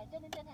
I didn't